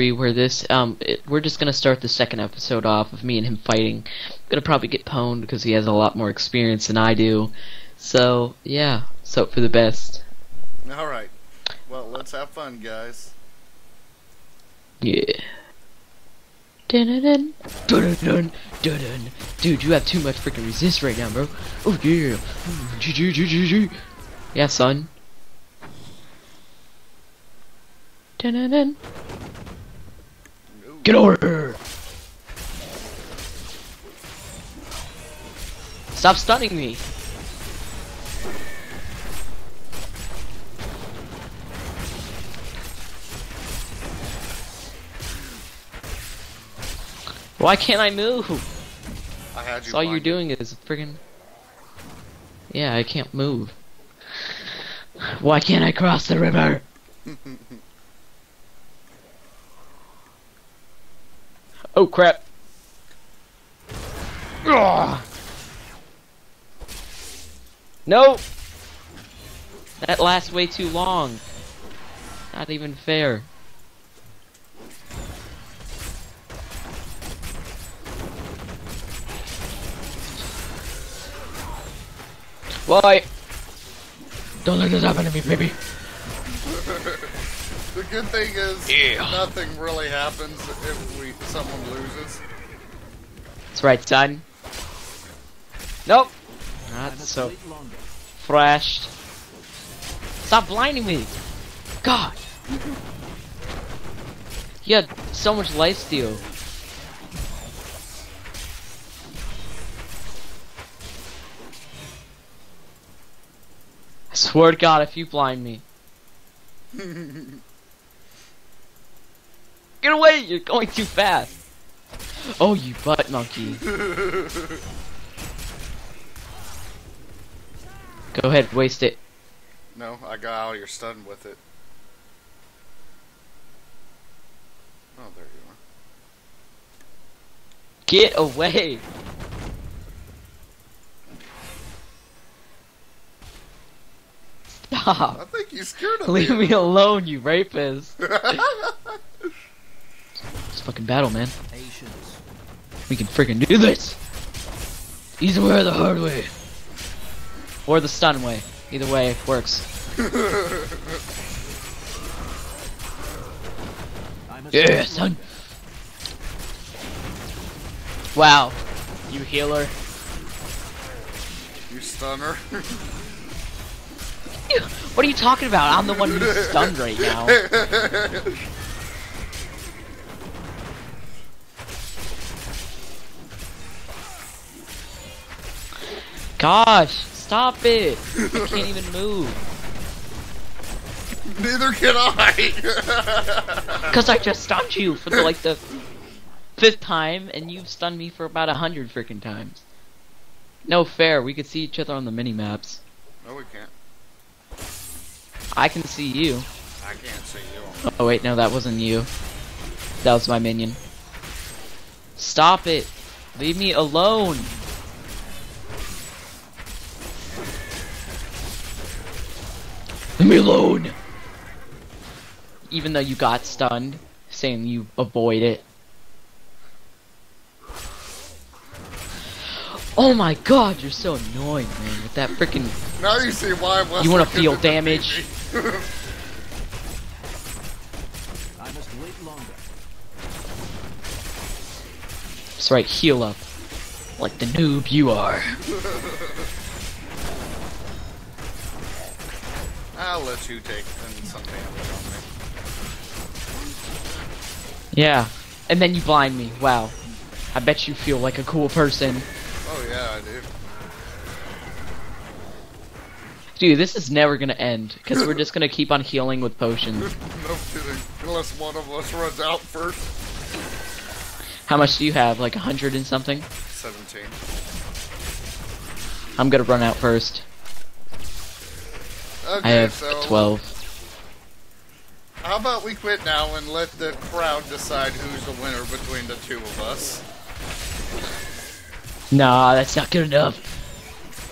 three, where this um, it, we're just gonna start the second episode off of me and him fighting. I'm gonna probably get pwned because he has a lot more experience than I do. So yeah, so for the best. All right. Well, let's have fun, guys. Yeah. Dun-dun-dun, dun-dun-dun, dun-dun. Dude, you have too much freaking resist right now, bro. Oh yeah. GG, GG, GG. Yeah, son. Get over here. Stop stunning me. Why can't I move? I had you. That's all you're doing is friggin' Yeah, I can't move. Why can't I cross the river? oh crap. Ugh. No! That lasts way too long. Not even fair. Why? Don't let this happen to me, baby. The good thing is Yeah. nothing really happens if we someone loses. That's right, son. Nope. Not so flashed. Stop blinding me. God. You had so much life steal. I swear to God, if you blind me. Get away! You're going too fast. Oh, you butt monkey. Go ahead, waste it. No, I got all your stun with it. Oh, there you are. Get away! Stop! I think you scared of Leave me alone, you rapist! Fucking battle, man. We can freaking do this! Either way or the hard way. Or the stun way. Either way works. Yeah, son! Wow. You healer. you stunner. What are you talking about? I'm the one who's stunned right now. Gosh, stop it! I can't even move. Neither can I. Cause I just stunned you for the, like the fifth time, and you've stunned me for about a hundred freaking times. No fair. We could see each other on the mini maps. no, we can't. I can see you. I can't see you. Oh wait, no, that wasn't you. That was my minion. Stop it! Leave me alone! Leave me alone! Even though you got stunned, saying you avoid it. Oh my god, you're so annoying, man, with that freaking Now you see why I'm less You wanna feel damage? I must wait longer. That's right, heal up. Like the noob you are. I'll let you take some damage on me. Yeah. And then you blind me. Wow. I bet you feel like a cool person. Oh yeah, I do. Dude, this is never gonna end. Because we're just gonna keep on healing with potions. no kidding. Unless one of us runs out first. How much do you have? Like a hundred and something? 17. I'm gonna run out first. Okay, I have so 12. How about we quit now and let the crowd decide who's the winner between the two of us? Nah, that's not good enough.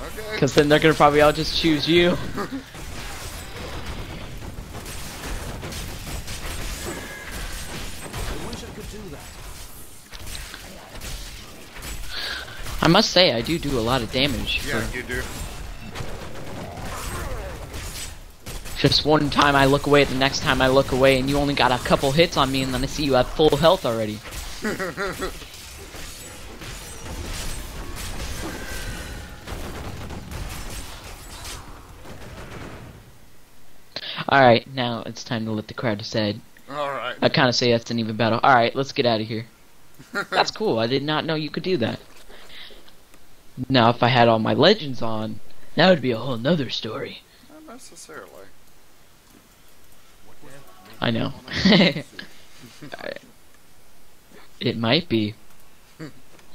Okay. Because then they're gonna probably all just choose you. that. I must say, I do do a lot of damage. Yeah, For you do. Just one time I look away, the next time I look away, and you only got a couple hits on me, and then I see you have full health already. Alright, now it's time to let the crowd decide. Alright. I kind of say that's an even battle. Alright, let's get out of here. That's cool, I did not know you could do that. Now, if I had all my legends on, that would be a whole nother story. Not necessarily. I know. It might be. You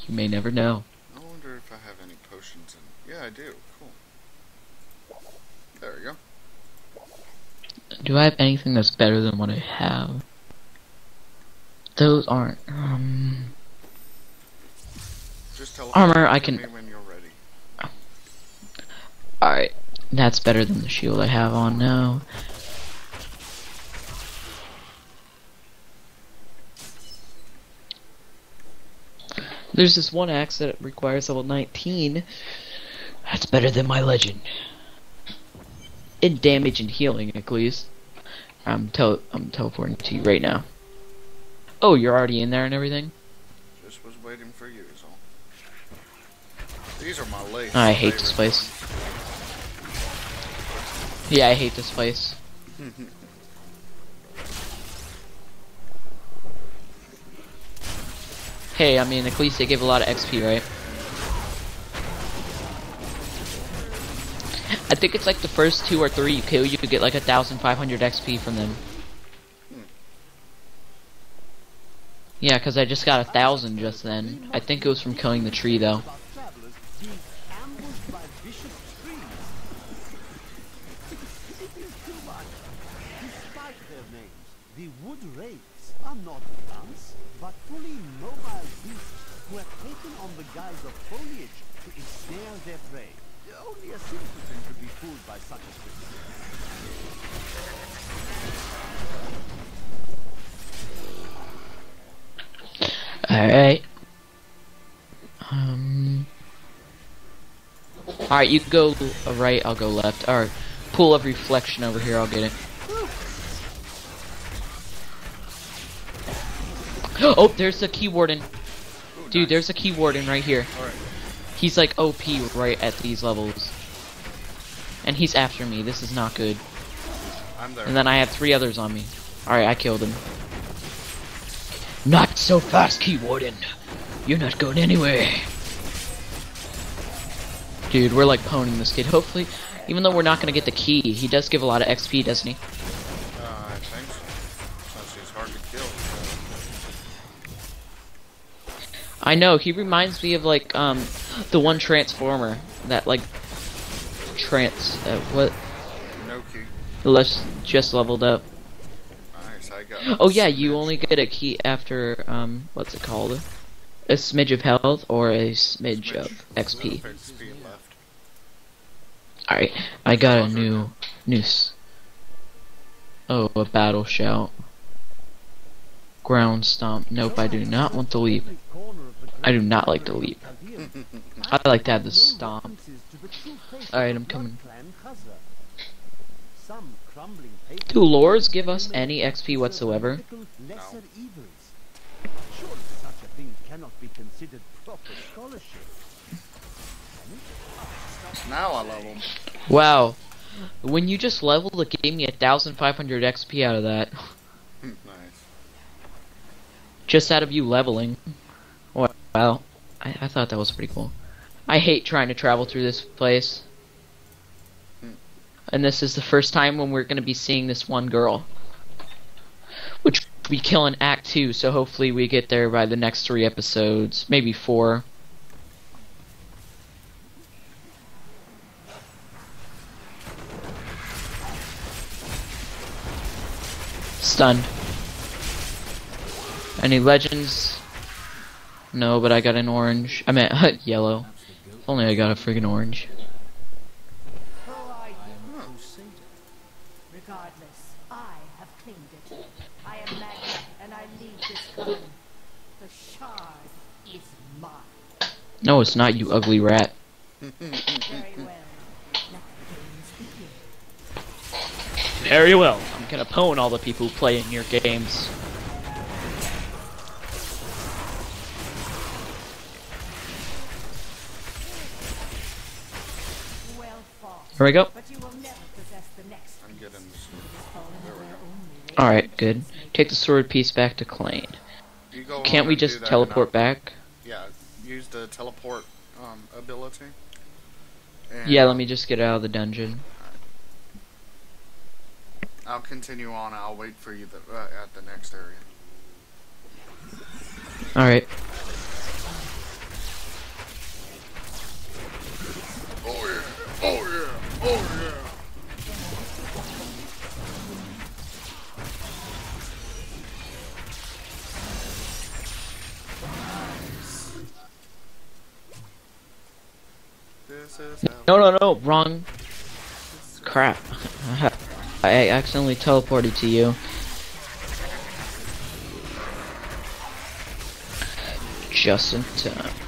may never know. I wonder if I have any potions in. Yeah, I do. Cool. There we go. Do I have anything that's better than what I have? Those aren't. Um, Just tell Armor, I can- when you're ready. Alright. That's better than the shield I have on now. There's this one axe that requires level 19. That's better than my legend. In damage and healing, at least. I'm tel I'm teleporting to you right now. Oh, you're already in there and everything? Just was waiting for you, is all. These are my least I hate this place. Yeah, I hate this place. hey, I mean, at least they give a lot of XP, right? I think it's like the first two or three you kill, you could get like a thousand five hundred XP from them. Yeah, because I just got a thousand just then. I think it was from killing the tree, though. Guise of foliage to ensnare their prey. Only a simpleton could be fooled by such a trick. Alright. Um. Alright, you go right, I'll go left. Alright. Pool of reflection over here, I'll get it. Oh, there's the key warden. Dude, there's a key warden right here. He's like OP right at these levels. And he's after me. This is not good. I'm there. And then I have three others on me. Alright, I killed him. Not so fast, Key Warden. You're not going anywhere. Dude, we're like poning this kid. Hopefully, even though we're not gonna get the key, he does give a lot of XP, doesn't he? I know, he reminds me of like, um, the one Transformer that like, trans, uh, what, No key. let's just leveled up. Nice, I got Oh yeah, you only get a key after, um, what's it called? A smidge of health or a smidge of XP. XP. Alright, I got a new noose. Oh, a battle shout. Ground stomp. Nope, I do not want to leap. Every corner of the I do not like to leap. I like to have the stomp. references to the true fate Alright, I'm coming. Blood Clan Khazra. Some crumbling papers Do lords give us any XP whatsoever? mythical lesser evils. Surely such a thing cannot be considered proper scholarship. Now I love him. Wow. When you just leveled, it gave me a 1500 XP out of that. nice. Just out of you leveling. Wow. I, I thought that was pretty cool. I hate trying to travel through this place. And this is the first time when we're going to be seeing this one girl. Which we kill in Act 2, so hopefully we get there by the next three episodes. Maybe four. Stunned. Any legends? No, but I got an orange. I meant yellow. If only I got a friggin' orange. Regardless, I have claimed it. I am Maghda, and I lead this coven. card is mine. No, it's not, you ugly rat. Very well. Let the games begin. Very well. I'm gonna pwn all the people who play in your games. Their we go. Alright, good. Take the sword piece back to Cain. Can't we just teleport back? Yeah, use the teleport um, ability. And Yeah, let me just get out of the dungeon. I'll continue on. I'll wait for you the, uh, at the next area. Alright. Oh yeah! Oh yeah! No, no, no, wrong. Crap. I accidentally teleported to you. Just in time.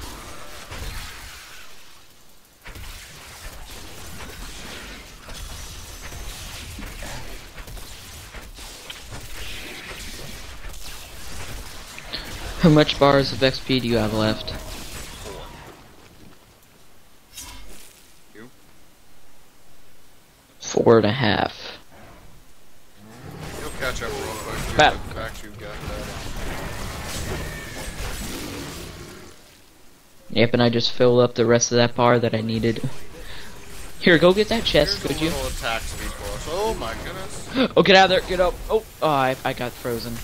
How much bars of XP do you have left? Four and a half. You'll catch up real quick. due Bat- to the fact you've got that. Yep, and I just filled up the rest of that bar that I needed. Here, go get that chest, Here's could you? little attack speed for us. Oh my goodness! Oh, get out of there, get up. Oh, oh I, I got frozen.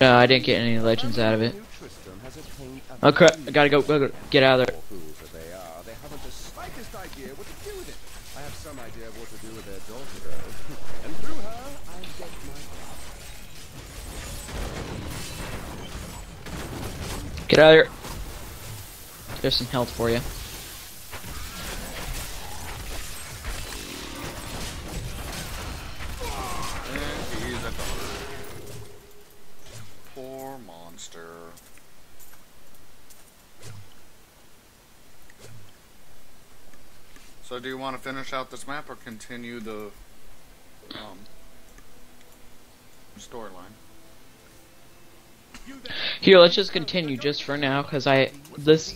No, I didn't get any legends out of it. Oh crap, I gotta go, go, go, get out of there. Get Get out of here. There's some health for you. Poor monster. So do you want to finish out this map or continue the um, storyline? Here, let's just continue just for now, cause I this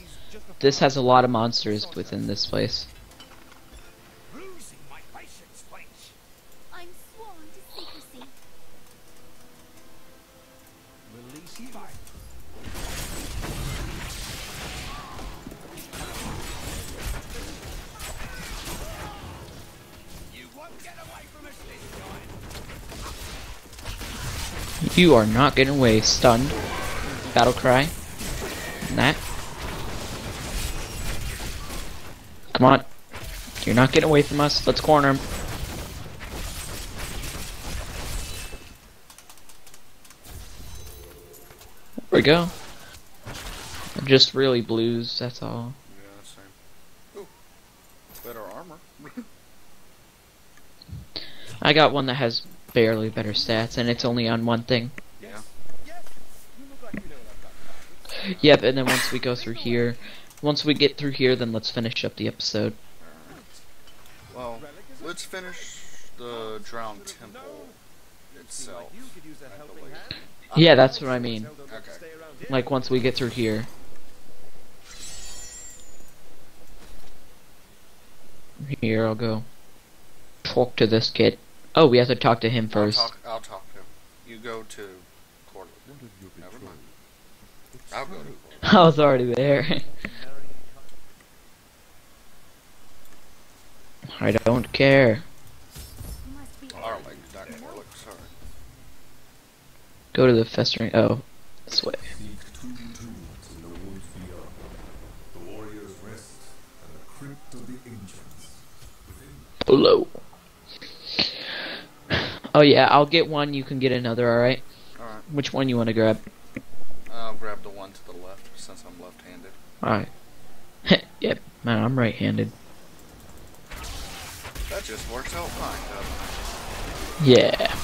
this has a lot of monsters within this place. You are not getting away. Stunned. Battle cry. And that. Come on. You're not getting away from us. Let's corner him. There we go. Just really blues, that's all. Yeah, same. Ooh, better armor. I got one that has barely better stats, and it's only on one thing. yeah. Yes, you look like you know what I'm talking about. Yep, and then once we go through here, once we get through here, then let's finish up the episode. Well, let's finish the drowned temple itself. You could use a helping hand. Yeah, that's what I mean. Tell them not to Okay. stay around here. Like once we get through here. Here, I'll go. Talk to this kid. Oh, we have to talk to him I'll first. talk, I'll talk to him. You go to Corley. Never mind. I'll go to Corley. I was already there. I don't care. You must be Arling, not Corley, sorry. Go to the festering. Oh, this way. Seek two tombs in the woods beyond. The warrior's rest and the crypt of the ancients. Within Below. Oh yeah, I'll get one. You can get another. All right. Alright, Which one you want to grab? I'll grab the one to the left since I'm left-handed. All right. yep. Man, I'm right-handed. That just works out fine, doesn't it? Yeah.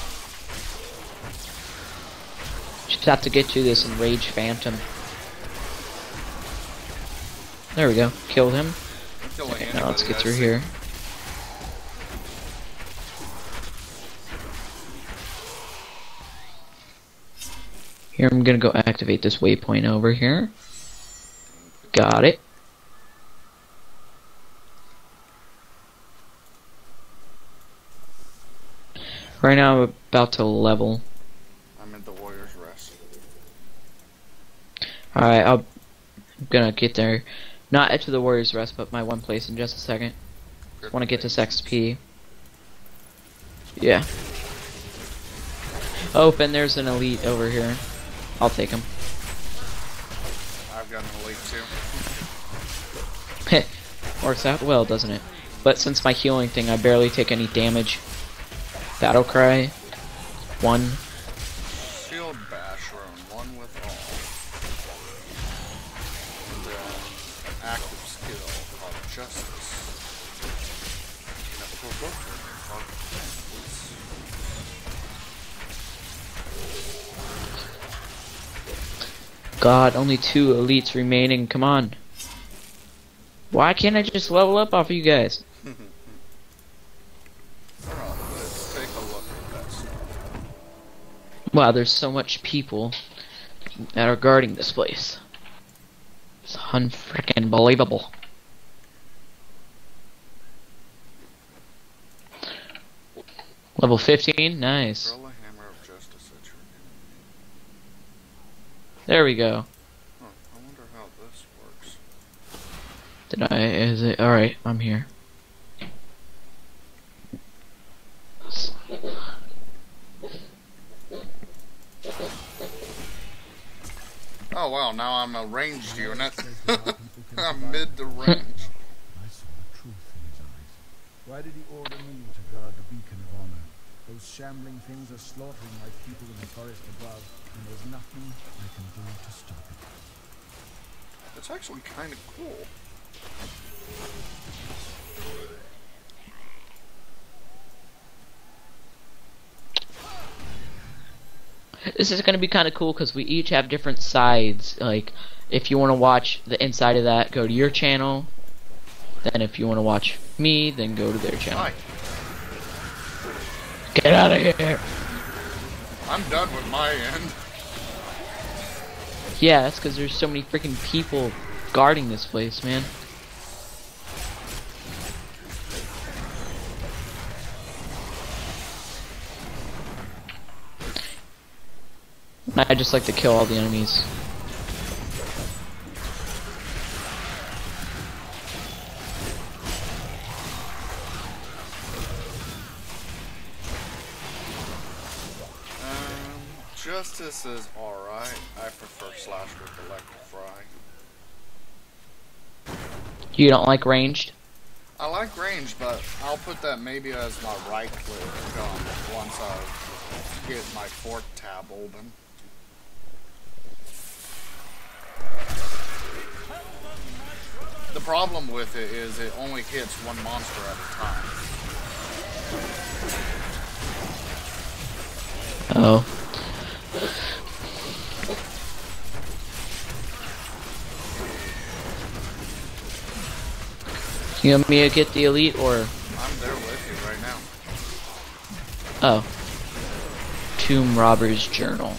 Just have to get to this enraged phantom. There we go. Killed him. Okay, now let's get through here. Here, I'm gonna go activate this waypoint over here. Got it. Right now, I'm about to level. I'm at the Warrior's Rest. Alright, I'll- I'm gonna get there. Not at to the Warrior's Rest, but my one place in just a second. Want to get this XP. Yeah. Oh, and there's an elite over here. I'll take him. I've got an elite too. Works out well, doesn't it? But since my healing thing, I barely take any damage. Battle cry. One. God, only two elites remaining. Come on. Why can't I just level up off of you guys? Alright, let's take a look at that stuff. Wow, there's so much people that are guarding this place. It's unfreaking believable. Level 15? Nice. Throw a hammer of justice at your enemy. There we go. Huh, I wonder how this works. Did I? Is it? Alright, I'm here. Oh wow, now I'm a ranged unit. I'm mid to range. I saw the truth in his eyes. Why did he order me to guard the beacon of honor? Those shambling things are slaughtering my people in the forest above, and there's nothing I can do to stop it. It's actually kind of cool. This is gonna be kind of cool because we each have different sides. Like, if you want to watch the inside of that, go to your channel. Then, if you want to watch me, then go to their channel. Get out of here! I'm done with my end. Yeah, that's because there's so many freaking people guarding this place, man. I just like to kill all the enemies. You don't like ranged? I like range, but I'll put that maybe as my right click um, once I get my fork tab open. The problem with it is it only hits one monster at a time. Oh. You want me to get the elite or I'm there with you right now. oh Tomb Robber's Journal?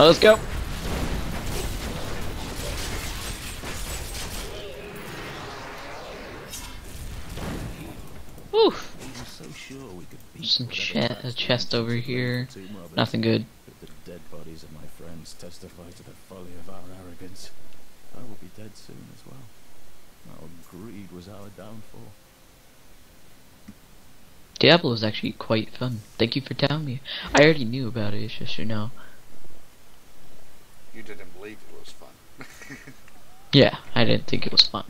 Oh, let's go. Oof. I'm so sure we could beat Some che- a chest over here. play Tomb Robbers. Nothing good. But the dead bodies of testify to the folly of our arrogance. I will be dead soon as well. Our greed was our downfall. Diablo is actually quite fun. Thank you for telling me. I already knew about it, it's just you know. You didn't believe it was fun. Yeah, I didn't think it was fun.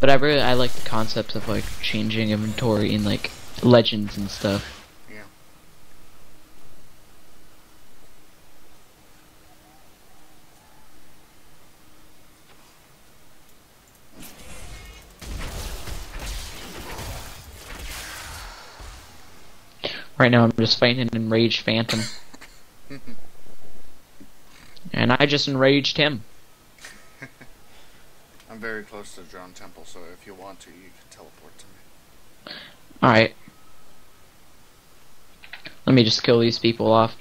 But I really I like the concept of like changing inventory and like legends and stuff. Right now, I'm just fighting an enraged phantom. and I just enraged him. I'm very close to Drowned Temple, so if you want to, you can teleport to me. Alright. Let me just kill these people off.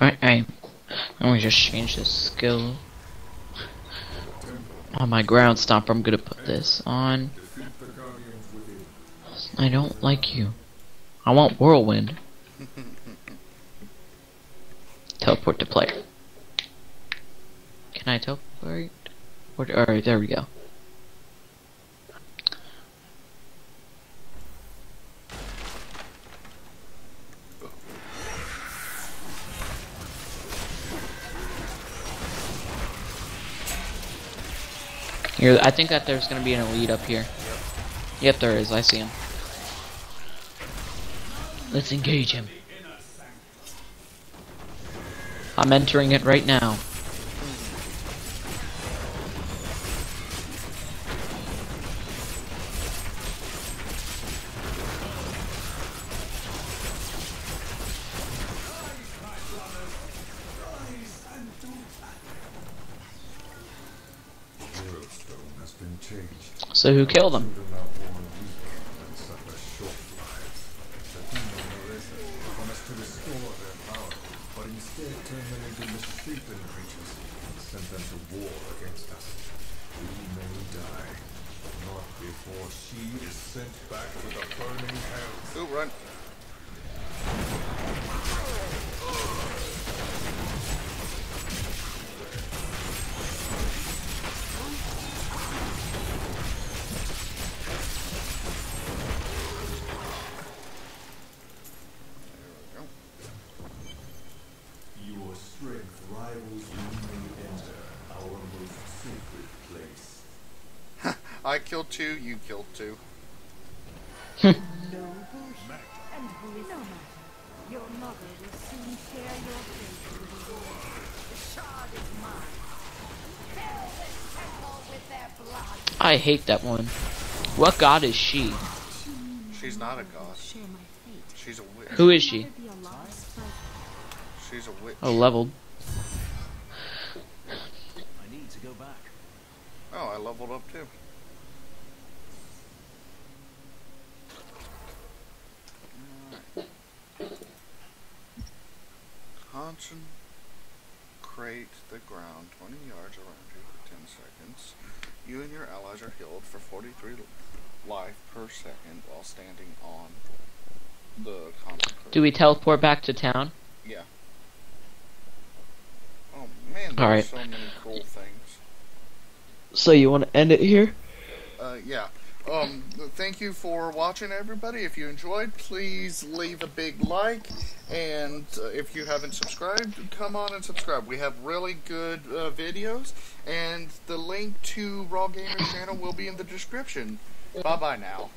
Alright, alright. Let me just change this skill. On my ground stomp, I'm gonna put this on. The. I don't like you. I want whirlwind. teleport to player. Can I teleport? Alright, there we go. Here, I think that there's gonna be an elite up here. Yep, there is. I see him. Let's engage him. I'm entering it right now. So who killed him? Children are born weak and suffer short lives. The demon Orisa promised to restore their power, but instead turned them into misshapen creatures and sent them to war against us. We may die, but not before she is sent back to the burning hells. Ooh, run. There Your strength rivals you may enter our most sacred place. we go. I killed two, you killed two. No bullshit. And who is no matter? Your mother will soon tear your face with the war. The shard is mine. Fill this temple with their blood. I hate that one. What god is she? She's not a god. Share my fate. She's a witch. Who is she? She's a witch. Oh, leveled. I need to go back. Oh, I leveled up too. Consecrate the ground 20 yards around you for 10 seconds. You and your allies are healed for 43 life per second while standing on the consecrated. Do we teleport back to town? Yeah. Oh man, there's Alright. so many cool things. So you want to end it here? Uh, yeah. Um, thank you for watching, everybody. If you enjoyed, please leave a big like. And uh, if you haven't subscribed, come on and subscribe. We have really good uh, videos. And the link to Raw Gamer's channel will be in the description. Bye bye now.